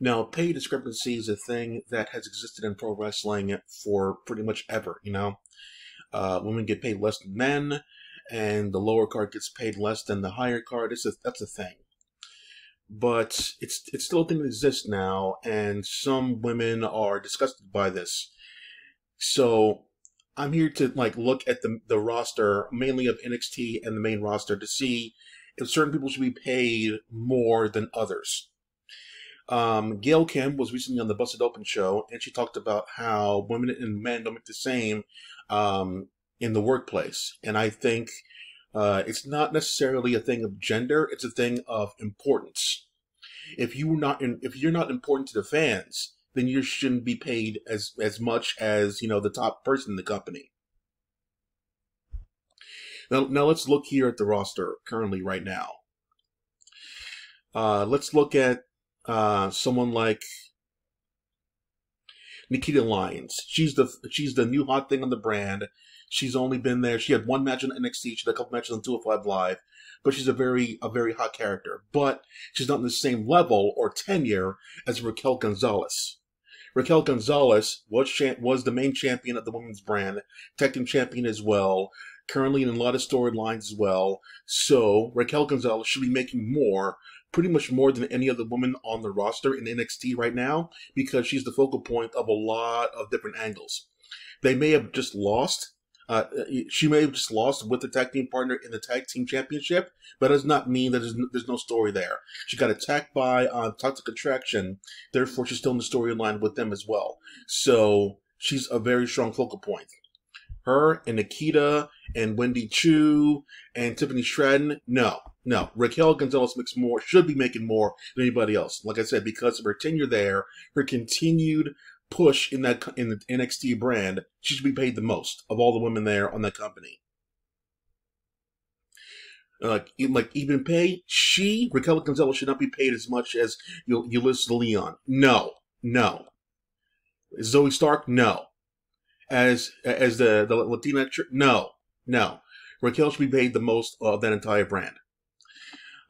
Now, pay discrepancy is a thing that has existed in pro wrestling for pretty much ever, you know? Uh, women get paid less than men, and the lower card gets paid less than the higher card. It's a, that's a thing. But it's it's still a thing that exists now, and some women are disgusted by this. So I'm here to like look at the the roster, mainly of NXT and the main roster, to see if certain people should be paid more than others. Um, Gail Kim was recently on the Busted Open show, and she talked about how women and men don't make the same um, in the workplace. And I think uh, it's not necessarily a thing of gender; it's a thing of importance. If you not in, if you're not important to the fans, then you shouldn't be paid as as much as you know the top person in the company. Now, now let's look here at the roster currently right now. Uh, let's look at uh, someone like Nikita Lyons. She's the she's the new hot thing on the brand. She's only been there. She had one match on NXT. She had a couple matches on 205 Live, but she's a very a very hot character. But she's not in the same level or tenure as Raquel Gonzalez. Raquel Gonzalez was was the main champion of the women's brand, tag team champion as well. Currently in a lot of storylines as well. So Raquel Gonzalez should be making more pretty much more than any other woman on the roster in NXT right now because she's the focal point of a lot of different angles. They may have just lost. Uh, she may have just lost with the tag team partner in the tag team championship, but does not mean that there's no, there's no story there. She got attacked by uh, Toxic Attraction, therefore she's still in the storyline with them as well. So she's a very strong focal point her and Nikita and Wendy Choo and Tiffany Stratton. No, no. Raquel Gonzalez makes more, should be making more than anybody else. Like I said, because of her tenure there, her continued push in that in the NXT brand, she should be paid the most of all the women there on that company. Like, like even pay, she Raquel Gonzalez should not be paid as much as Yulisa Leon. No, no. Zoey Stark, no as as the the Latina. no, no. Raquel should be paid the most of that entire brand.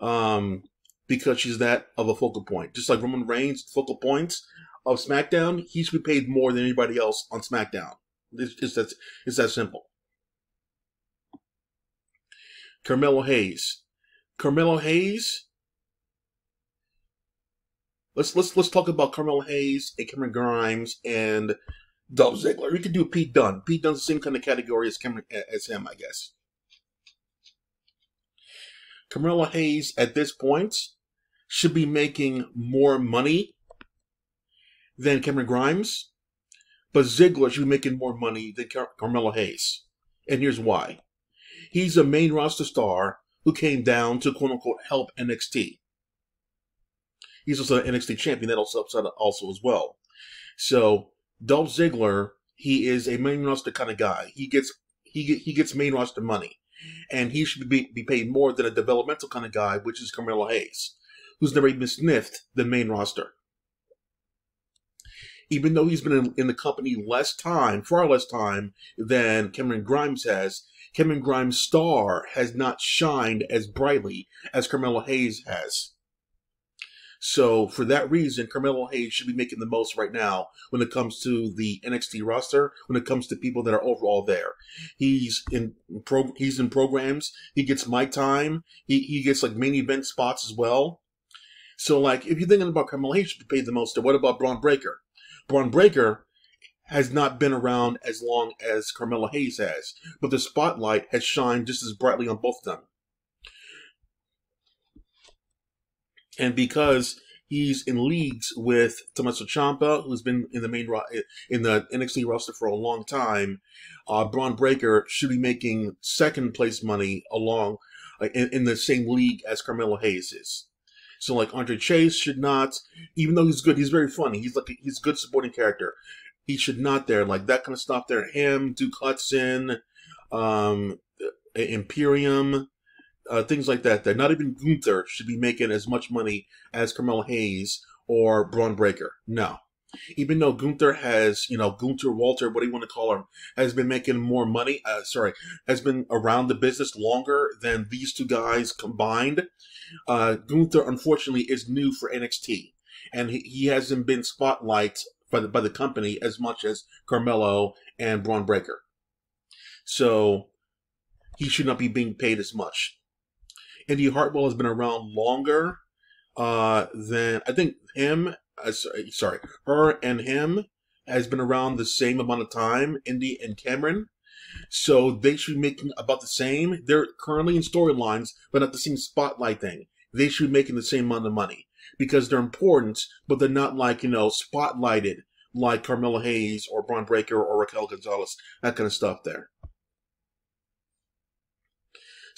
Um, because she's that of a focal point. Just like Roman Reigns, focal points of SmackDown, he should be paid more than anybody else on SmackDown. It's, it's that it's that simple. Carmelo Hayes. Carmelo Hayes. Let's let's let's talk about Carmelo Hayes and Cameron Grimes and Dolph Ziggler. We could do Pete Dunne. Pete Dunne's the same kind of category as Cameron, as him, I guess. Carmelo Hayes at this point should be making more money than Cameron Grimes, but Ziggler should be making more money than Car- Carmelo Hayes. And here's why. He's a main roster star who came down to quote unquote help NXT. He's also an NXT champion that also upset also as well. So Dolph Ziggler, he is a main roster kind of guy. He gets he get, he gets main roster money, and he should be be paid more than a developmental kind of guy, which is Carmelo Hayes, who's never even sniffed the main roster. Even though he's been in, in the company less time, far less time than Cameron Grimes has, Cameron Grimes' star has not shined as brightly as Carmelo Hayes has. So for that reason, Carmelo Hayes should be making the most right now when it comes to the NXT roster, when it comes to people that are overall there. He's in pro, he's in programs. He gets my time. He, he gets like main event spots as well. So like, if you're thinking about Carmelo Hayes should be paid the most, what about Bron Breakker? Bron Breakker has not been around as long as Carmelo Hayes has, but the spotlight has shined just as brightly on both of them. And because he's in leagues with Tommaso Ciampa, who's been in the main in the NXT roster for a long time, uh, Bron Breakker should be making second place money along uh, in, in the same league as Carmelo Hayes is. So like Andre Chase should not, even though he's good, he's very funny. He's like he's a good supporting character. He should not there like that kind of stuff there. Him, Duke Hudson, um, Imperium, uh, things like that. That not even Gunther should be making as much money as Carmelo Hayes or Bron Breakker. No. Even though Gunther has, you know, Gunther Walter, what do you want to call him, has been making more money, uh, sorry, has been around the business longer than these two guys combined. Uh, Gunther, unfortunately, is new for NXT. and he, he hasn't been spotlighted by the by the company as much as Carmelo and Bron Breakker. So he should not be being paid as much. Indy Hartwell has been around longer uh, than I think him. Uh, sorry, her and him has been around the same amount of time. Indy and Cameron. So they should be making about the same. They're currently in storylines, but not the same spotlight thing. They should be making the same amount of money because they're important, but they're not like, you know, spotlighted like Carmelo Hayes or Bron Breakker or Raquel Gonzalez, that kind of stuff there.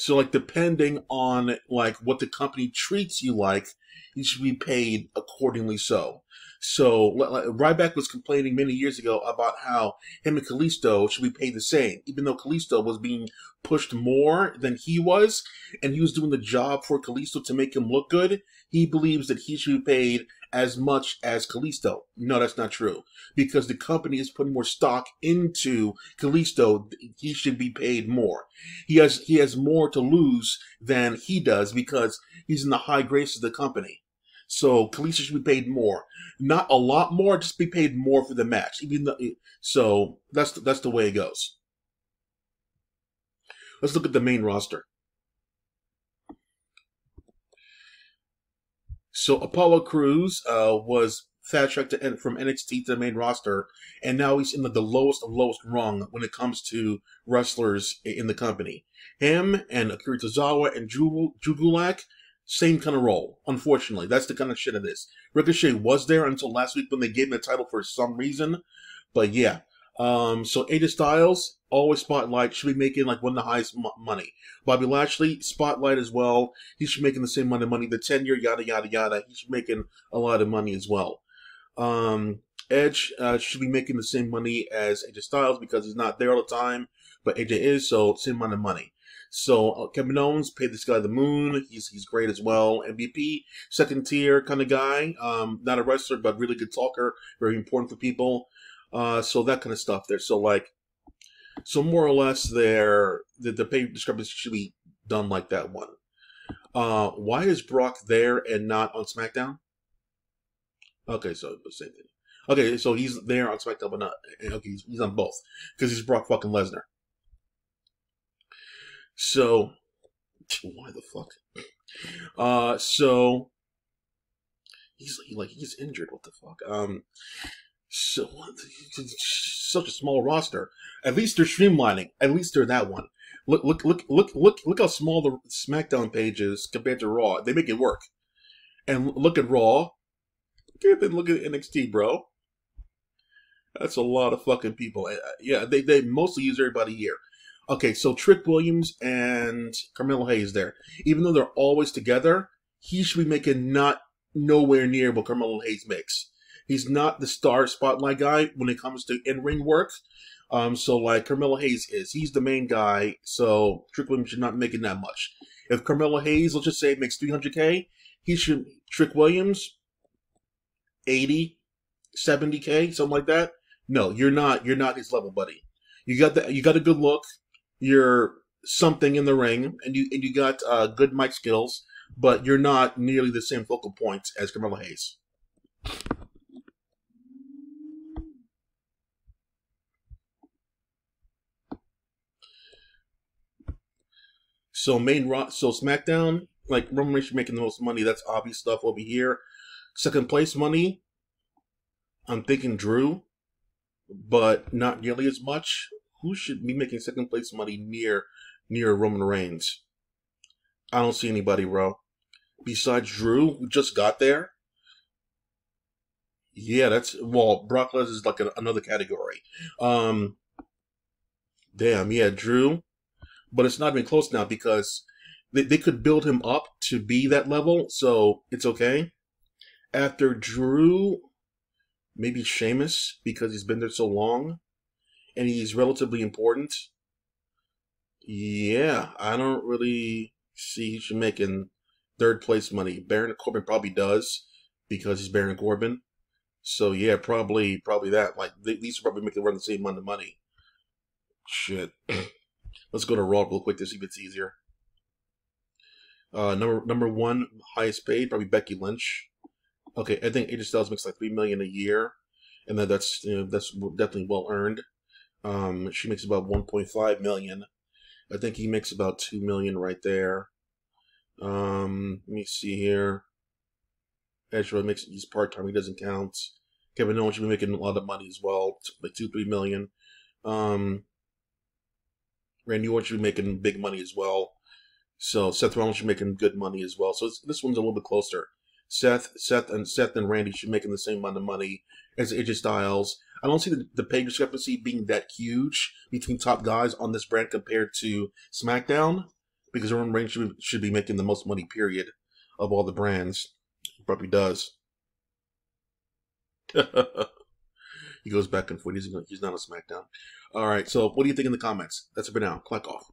So like depending on like what the company treats you like, you should be paid accordingly so. So like, Ryback was complaining many years ago about how him and Kalisto should be paid the same, even though Kalisto was being pushed more than he was, and he was doing the job for Kalisto to make him look good. He believes that he should be paid as much as Kalisto. No, that's not true. Because the company is putting more stock into Kalisto, he should be paid more. He has he has more to lose than he does because he's in the high grace of the company. So Kalisto should be paid more. Not a lot more, just be paid more for the match. Even though, so that's that's the way it goes. Let's look at the main roster. So Apollo Crews uh, was fast tracked from NXT to the main roster, and now he's in the, the lowest of lowest rung when it comes to wrestlers in the company. Him and Akira Tozawa and Drew Gulak, same kind of role. Unfortunately, that's the kind of shit it is. Ricochet was there until last week when they gave him the title for some reason, but yeah. Um, so AJ Styles, always spotlight, should be making like one of the highest m- money. Bobby Lashley, spotlight as well. He should be making the same amount of money. The tenure, yada yada yada. He should be making a lot of money as well. Um, Edge uh, should be making the same money as AJ Styles because he's not there all the time, but AJ is, so same amount of money. So uh, Kevin Owens paid this guy the moon. He's he's great as well. MVP, second tier kind of guy. Um, not a wrestler, but really good talker. Very important for people. Uh, so that kind of stuff there. So like, so more or less, there the, the pay discrepancy should be done like that one. Uh, why is Brock there and not on SmackDown? Okay, so same thing. Okay, so he's there on SmackDown, but not okay. He's, he's on both because he's Brock fucking Lesnar. So, why the fuck? Uh, so he's like he's injured. What the fuck? Um, so such a small roster. At least they're streamlining. At least they're that one. Look, look, look, look, look, look how small the SmackDown page is compared to Raw. They make it work. And look at Raw. Then look at NXT, bro. That's a lot of fucking people. Uh, yeah, they, they mostly use everybody here. Okay, so Trick Williams and Carmelo Hayes there. Even though they're always together, he should be making not nowhere near what Carmelo Hayes makes. He's not the star spotlight guy when it comes to in ring work. Um, so like Carmelo Hayes is, he's the main guy. So Trick Williams should not make it that much. If Carmelo Hayes, let's just say, makes 300k, he should Trick Williams 80, 70k, something like that. No, you're not. You're not his level, buddy. You got the, you got a good look. You're something in the ring, and you and you got uh, good mic skills, but you're not nearly the same focal point as Carmelo Hayes. So main Raw, so SmackDown, like Roman Reigns making the most money. That's obvious stuff over here. Second place money, I'm thinking Drew, but not nearly as much. Who should be making second place money near near Roman Reigns? I don't see anybody, bro. Besides Drew, who just got there. Yeah, that's well. Brock Lesnar is like a, another category. Um, damn, yeah, Drew but it's not even close now because they, they could build him up to be that level, so it's okay. After Drew, maybe Sheamus because he's been there so long and he's relatively important. Yeah, I don't really see he should making third place money. Baron Corbin probably does because he's Baron Corbin. So yeah, probably probably that. Like these probably making run the same amount of money. Shit. Let's go to Raw real quick to see if it's easier. Uh, number number one highest paid probably Becky Lynch. Okay, I think AJ Styles makes like three million a year, and that that's you know, that's definitely well earned. Um, she makes about one point five million. I think he makes about two million right there. Um, let me see here. Edge makes he's part time. He doesn't count. Kevin Owens should be making a lot of money as well, like two three million. Um, Randy Orton should be making big money as well. So Seth Rollins should be making good money as well. So this one's a little bit closer. Seth, Seth, and Seth and Randy should be making the same amount of money as AJ Styles. I don't see the, the pay discrepancy being that huge between top guys on this brand compared to SmackDown, because Roman Reigns should, should be making the most money, period, of all the brands. He probably does. he goes back and forth. He's, he's not a SmackDown. All right. So, what do you think in the comments? That's it for now. Click off.